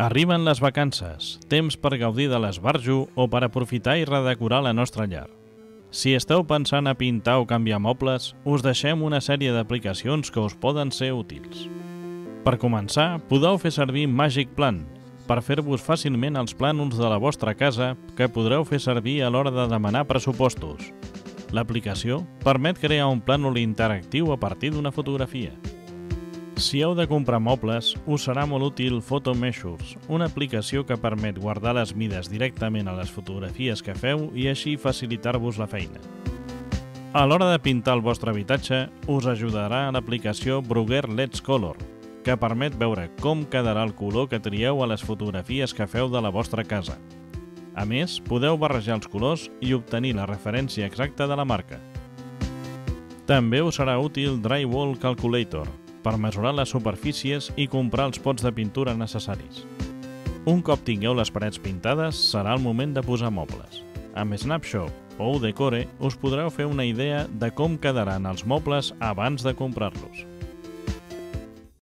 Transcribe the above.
Arriben les vacances, temps per gaudir de l'esbarjo o per aprofitar i redecorar la nostra llar. Si esteu pensant a pintar o canviar mobles, us deixem una sèrie d'aplicacions que us poden ser útils. Per començar, podeu fer servir Magic Plan per fer-vos fàcilment els plànols de la vostra casa que podreu fer servir a l'hora de demanar pressupostos. L'aplicació permet crear un plànol interactiu a partir d'una fotografia. Si heu de comprar mobles, us serà molt útil Photomeasures, una aplicació que permet guardar les mides directament a les fotografies que feu i així facilitar-vos la feina. A l'hora de pintar el vostre habitatge, us ajudarà l'aplicació Bruguer Let's Color, que permet veure com quedarà el color que trieu a les fotografies que feu de la vostra casa. A més, podeu barrejar els colors i obtenir la referència exacta de la marca. També us serà útil Drywall Calculator per mesurar les superfícies i comprar els pots de pintura necessaris. Un cop tingueu les parets pintades, serà el moment de posar mobles. Amb Snapshot o Udecore us podreu fer una idea de com quedaran els mobles abans de comprar-los.